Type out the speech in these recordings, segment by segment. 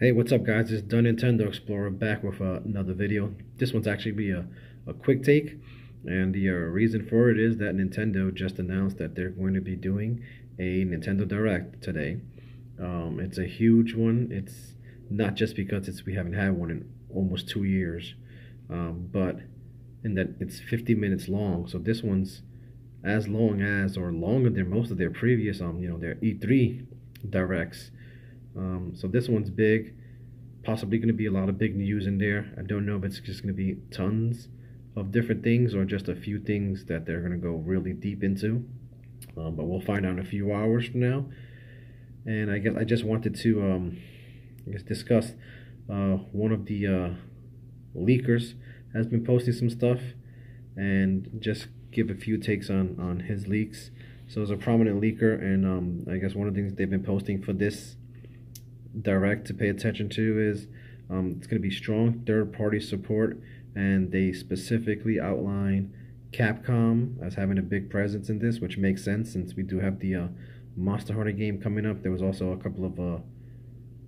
Hey, what's up guys? It's Done Nintendo Explorer back with uh, another video. This one's actually be a, a quick take. And the uh, reason for it is that Nintendo just announced that they're going to be doing a Nintendo Direct today. Um, it's a huge one. It's not just because it's we haven't had one in almost two years, um, but in that it's 50 minutes long. So this one's as long as or longer than most of their previous um you know their E3 directs. Um, so this one's big. Possibly going to be a lot of big news in there. I don't know if it's just going to be tons of different things or just a few things that they're going to go really deep into. Um, but we'll find out in a few hours from now. And I guess I just wanted to um, discuss uh, one of the uh, leakers has been posting some stuff and just give a few takes on on his leaks. So it's a prominent leaker, and um, I guess one of the things they've been posting for this direct to pay attention to is um, it's going to be strong third-party support, and they specifically outline Capcom as having a big presence in this, which makes sense since we do have the uh, Monster Hunter game coming up. There was also a couple of uh,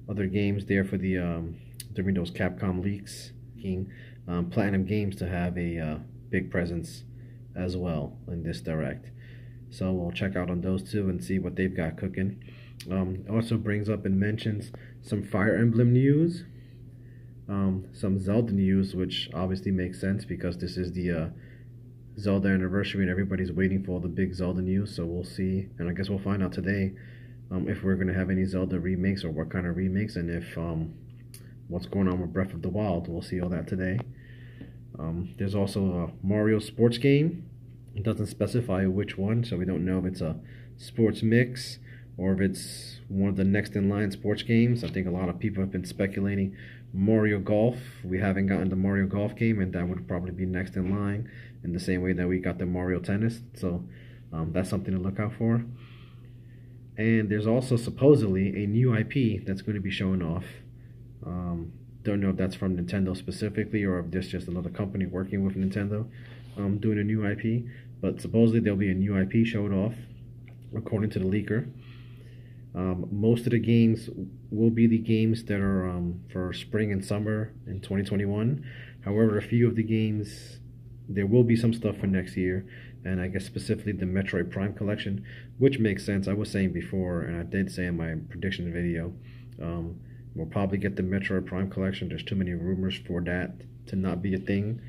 other games there for the um, during those Capcom leaks. Um, Platinum Games to have a uh, big presence as well in this direct. So we'll check out on those two and see what they've got cooking. Um, also brings up and mentions some Fire Emblem news, um, some Zelda news, which obviously makes sense because this is the uh, Zelda anniversary and everybody's waiting for all the big Zelda news. So we'll see, and I guess we'll find out today um, if we're gonna have any Zelda remakes or what kind of remakes, and if um, what's going on with Breath of the Wild. We'll see all that today. Um, there's also a Mario sports game. It doesn't specify which one, so we don't know if it's a sports mix or if it's one of the next in line sports games. I think a lot of people have been speculating Mario Golf. We haven't gotten the Mario Golf game, and that would probably be next in line in the same way that we got the Mario Tennis. So um, that's something to look out for. And there's also supposedly a new IP that's going to be showing off. Um, don't know if that's from Nintendo specifically or if this just another company working with Nintendo um, doing a new IP. But supposedly there'll be a new IP showed off, according to the leaker. Um, most of the games will be the games that are um, for spring and summer in 2021. However, a few of the games, there will be some stuff for next year, and I guess specifically the Metroid Prime collection, which makes sense. I was saying before, and I did say in my prediction video, um, we'll probably get the Metroid Prime collection. There's too many rumors for that to not be a thing.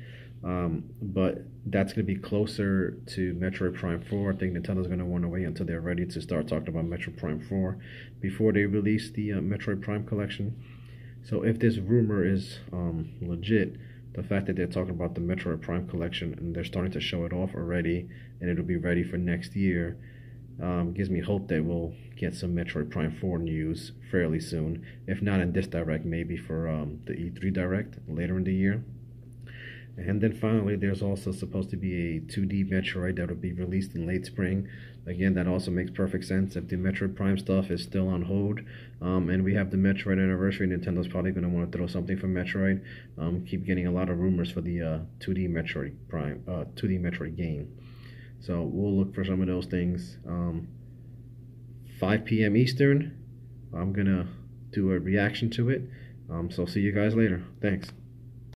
Um, but that's going to be closer to Metroid Prime 4. I think Nintendo's going to want to wait until they're ready to start talking about Metroid Prime 4 before they release the uh, Metroid Prime collection. So if this rumor is um, legit, the fact that they're talking about the Metroid Prime collection and they're starting to show it off already and it'll be ready for next year um, gives me hope that we'll get some Metroid Prime 4 news fairly soon. If not in this direct, maybe for um, the E3 direct later in the year. And then finally, there's also supposed to be a 2D Metroid that will be released in late spring. Again, that also makes perfect sense if the Metroid Prime stuff is still on hold. Um, and we have the Metroid anniversary. Nintendo's probably going to want to throw something for Metroid. Um, keep getting a lot of rumors for the uh, 2D Metroid Prime, uh, 2D Metroid game. So we'll look for some of those things. Um, 5 p.m. Eastern. I'm going to do a reaction to it. Um, so see you guys later. Thanks.